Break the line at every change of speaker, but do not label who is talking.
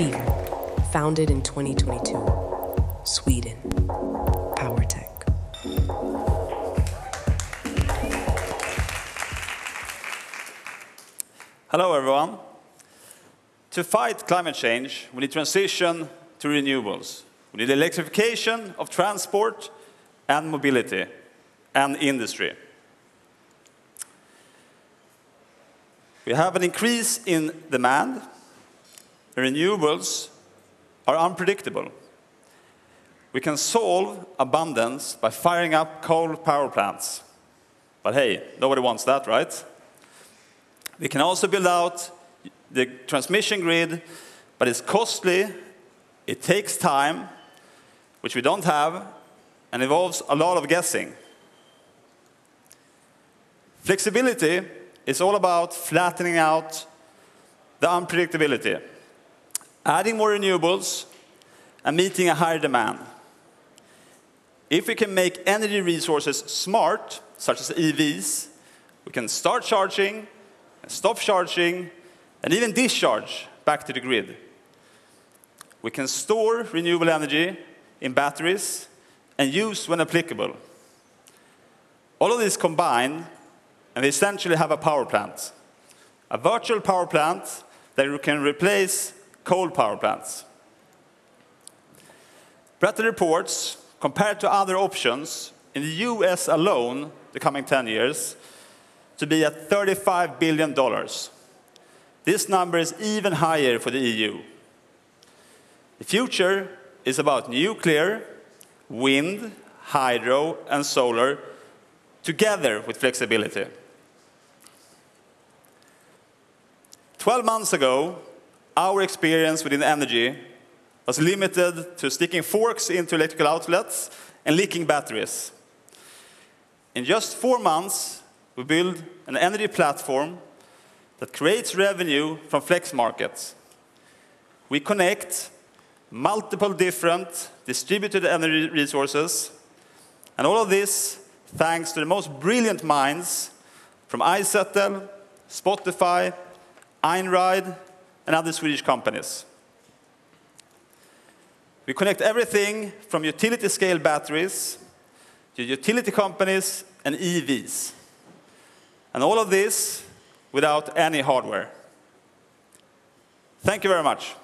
Fever, founded in 2022. Sweden. Power Tech.
Hello, everyone. To fight climate change, we need transition to renewables. We need electrification of transport and mobility and industry. We have an increase in demand. Renewables are unpredictable. We can solve abundance by firing up coal power plants. But hey, nobody wants that, right? We can also build out the transmission grid, but it's costly, it takes time, which we don't have, and involves a lot of guessing. Flexibility is all about flattening out the unpredictability, adding more renewables, and meeting a higher demand. If we can make energy resources smart, such as EVs, we can start charging, stop charging, and even discharge back to the grid. We can store renewable energy in batteries and use when applicable. All of this combined, and we essentially have a power plant, a virtual power plant that can replace coal power plants. Brattle reports, compared to other options, in the US alone, the coming 10 years, to be at $35 billion. This number is even higher for the EU. The future is about nuclear, wind, hydro, and solar, together with flexibility. 12 months ago, our experience within energy was limited to sticking forks into electrical outlets and leaking batteries. In just four months, we built an energy platform that creates revenue from flex markets. We connect multiple different distributed energy resources, and all of this thanks to the most brilliant minds from iZettle, Spotify, Einride, and other Swedish companies. We connect everything from utility-scale batteries to utility companies and EVs, and all of this without any hardware. Thank you very much.